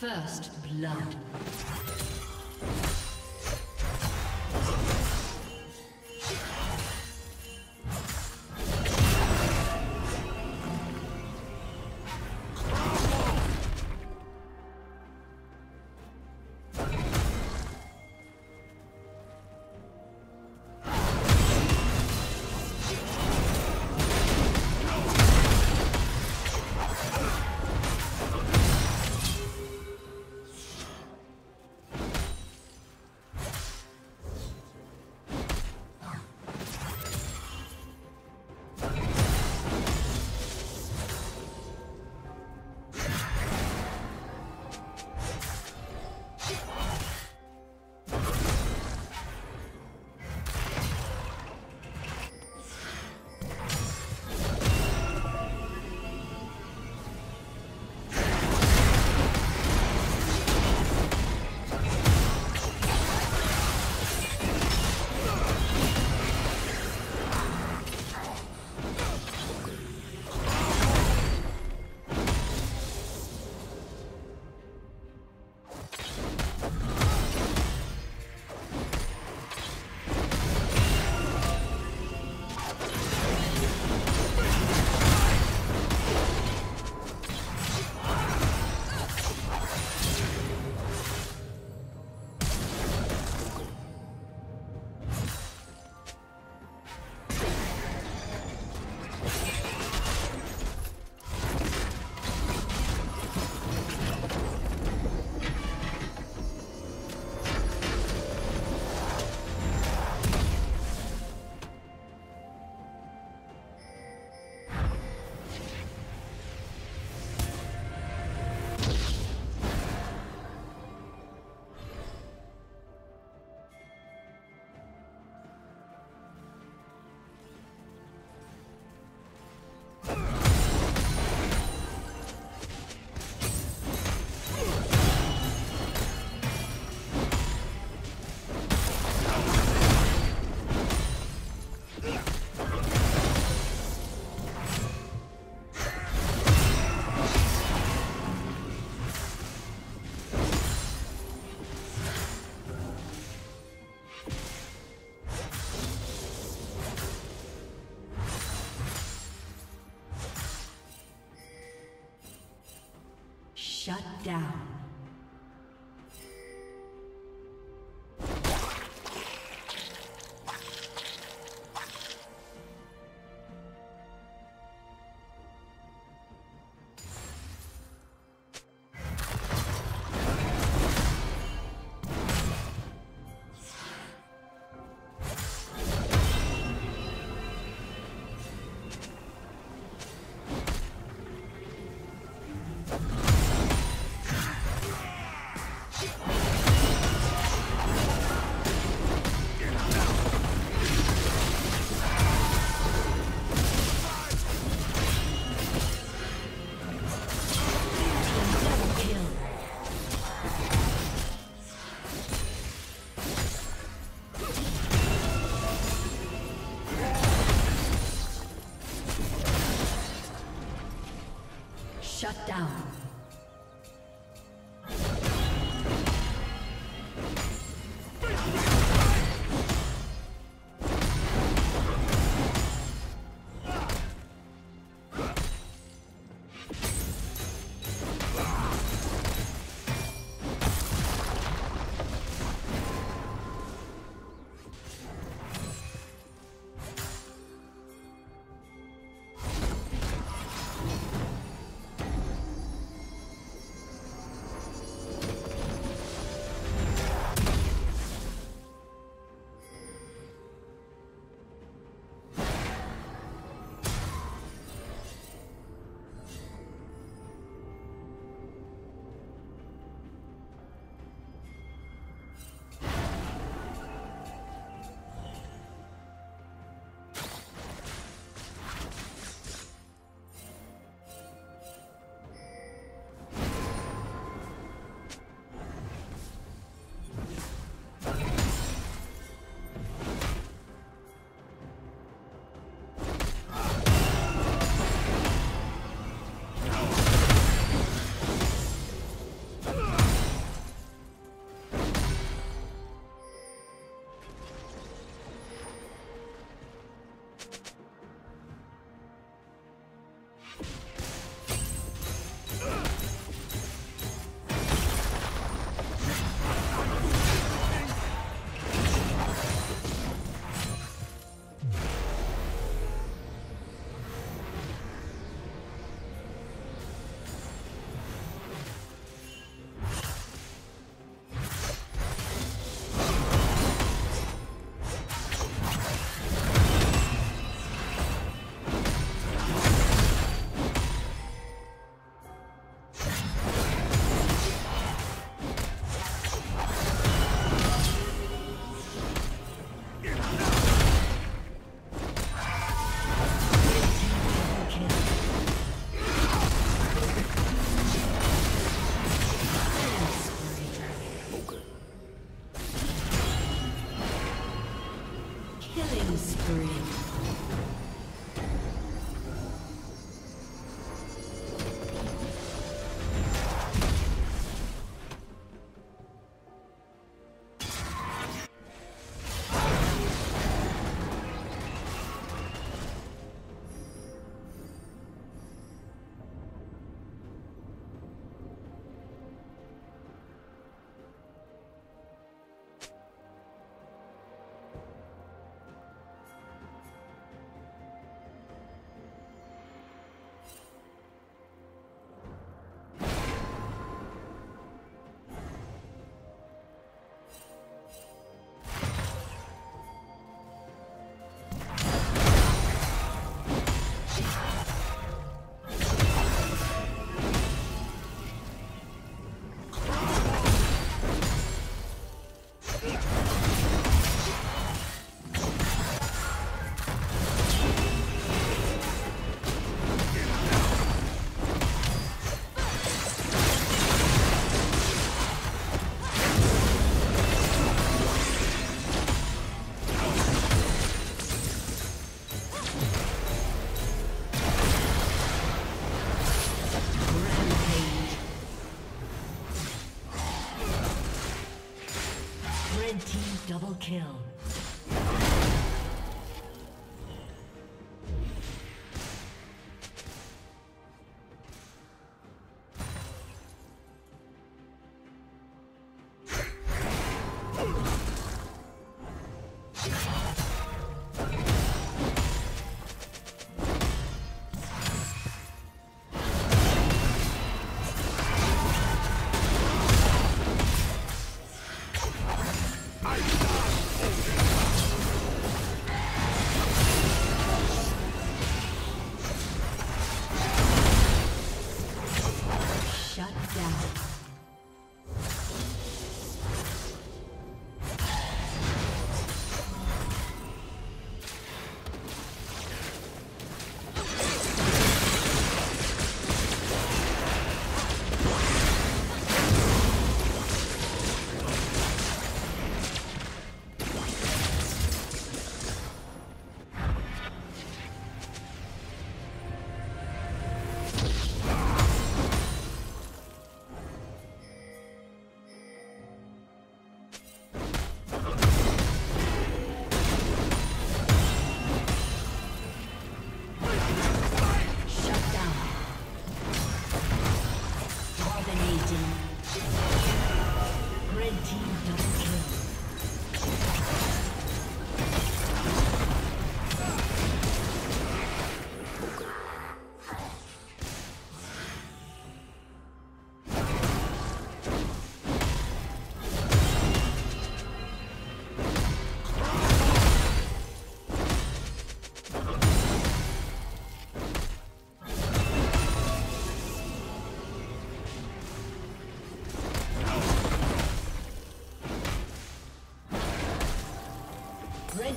First blood. Down. Shut down. Kill. I die!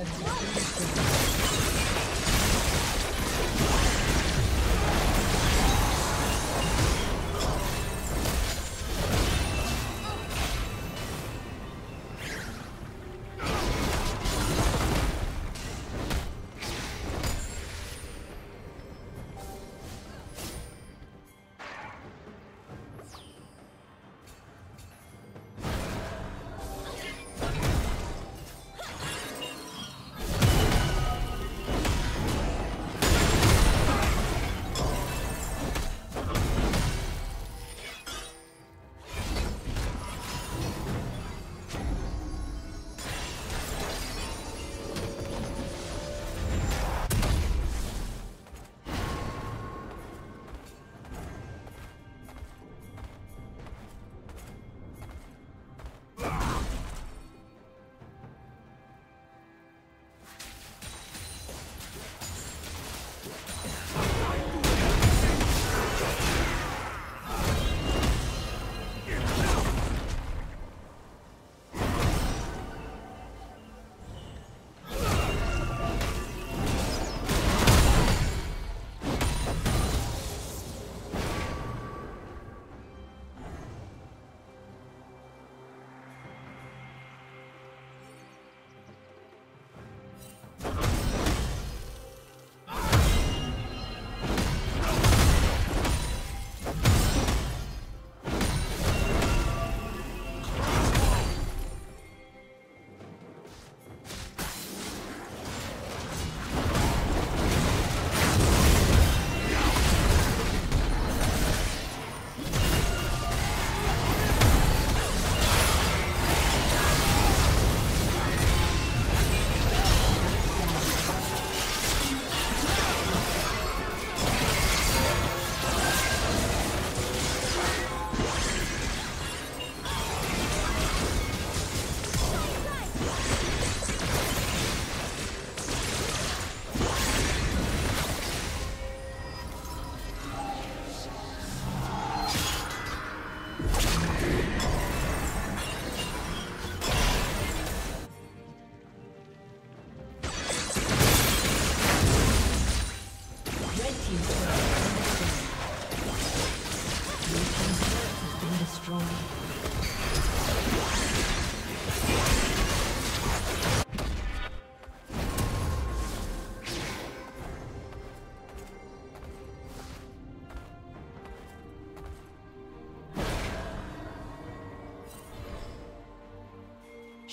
Headbutt.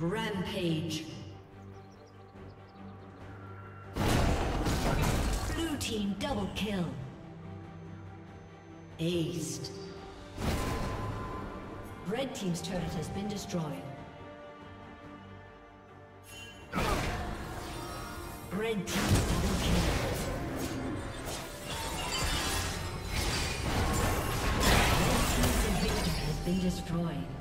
Rampage. Blue team double kill. Aced. Red team's turret has been destroyed. Red team double kill. Red team's inhibitor has been destroyed.